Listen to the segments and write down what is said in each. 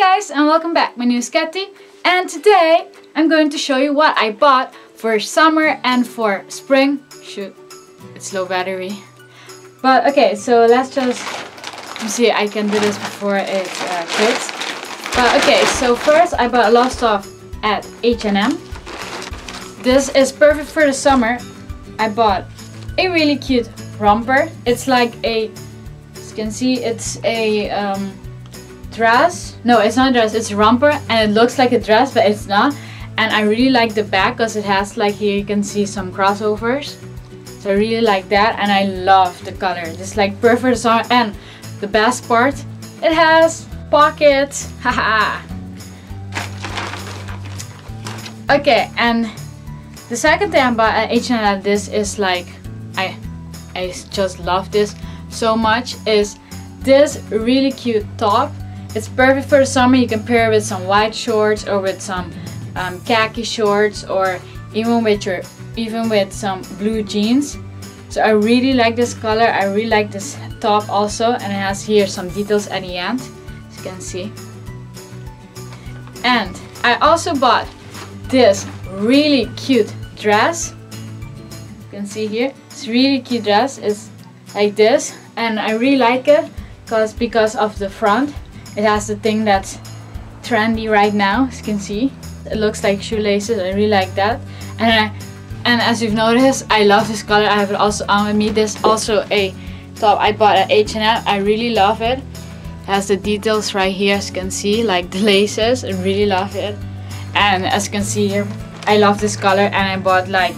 guys and welcome back. My name is Cathy and today I'm going to show you what I bought for summer and for spring. Shoot, it's low battery. But okay, so let's just see. I can do this before it uh, quits. But okay, so first I bought a lot of stuff at H&M. This is perfect for the summer. I bought a really cute romper. It's like a, as you can see, it's a um, dress. No, it's not a dress, it's a romper and it looks like a dress, but it's not. And I really like the back because it has like here you can see some crossovers. So I really like that and I love the color. It's like perfect and the best part, it has pockets. Haha. okay, and the second thing I bought at H&M this is like I I just love this so much is this really cute top it's perfect for the summer. You can pair it with some white shorts or with some um, khaki shorts or even with your even with some blue jeans. So I really like this color. I really like this top also and it has here some details at the end as you can see. And I also bought this really cute dress. You can see here. It's really cute dress. It's like this and I really like it because because of the front it has the thing that's trendy right now, as you can see. It looks like shoelaces, I really like that. And I, and as you've noticed, I love this color. I have it also um, on with me. This also a top I bought at H&M. I really love it. it. Has the details right here, as you can see, like the laces. I really love it. And as you can see here, I love this color and I bought like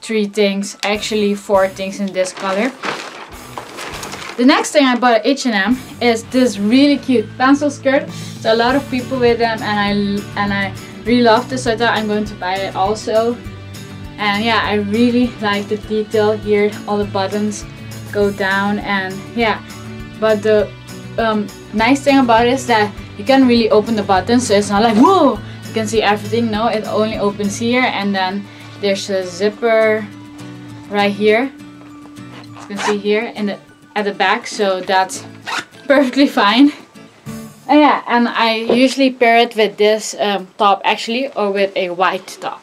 three things, actually four things in this color. The next thing I bought at H&M is this really cute pencil skirt. So a lot of people with them and I and I really love this so I thought I'm going to buy it also. And yeah, I really like the detail here. All the buttons go down and yeah. But the um, nice thing about it is that you can really open the buttons so it's not like whoa you can see everything no it only opens here and then there's a zipper right here you can see here in the at the back so that's perfectly fine. And yeah and I usually pair it with this um, top actually or with a white top.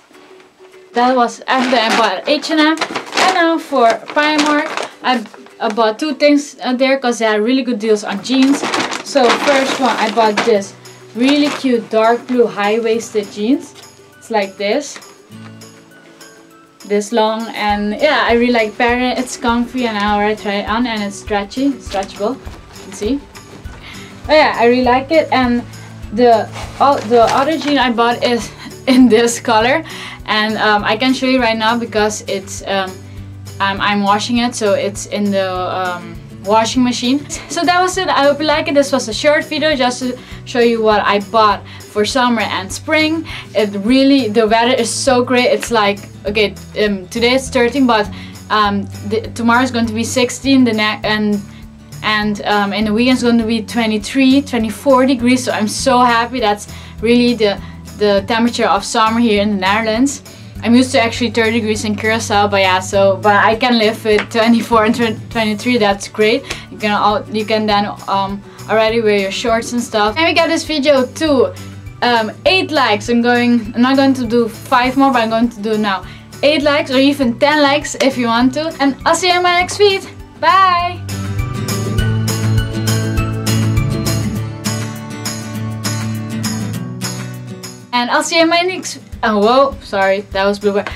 That was after I bought H&M and now for Primark I, I bought two things uh, there because they had really good deals on jeans. So first one I bought this really cute dark blue high-waisted jeans. It's like this this long and yeah I really like pairing it's comfy and I already tried it on and it's stretchy stretchable you see. Oh yeah I really like it and the oh, the other jean I bought is in this color and um, I can show you right now because it's um, I'm, I'm washing it so it's in the um, washing machine. So that was it. I hope you like it. This was a short video just to show you what I bought for summer and spring. It really the weather is so great. It's like okay um, today it's 13 but um, tomorrow is going to be 16 the next and and um, in the weekend it's going to be 23 24 degrees. So I'm so happy. That's really the the temperature of summer here in the Netherlands I'm used to actually 30 degrees in Curacao, but yeah, so but I can live with 24 and 23. That's great. You can all you can then um already wear your shorts and stuff. And we got this video to um, eight likes. I'm going. I'm not going to do five more, but I'm going to do now eight likes or even 10 likes if you want to. And I'll see you in my next feed. Bye. And I'll see you in my next... Oh, whoa, sorry, that was blooper.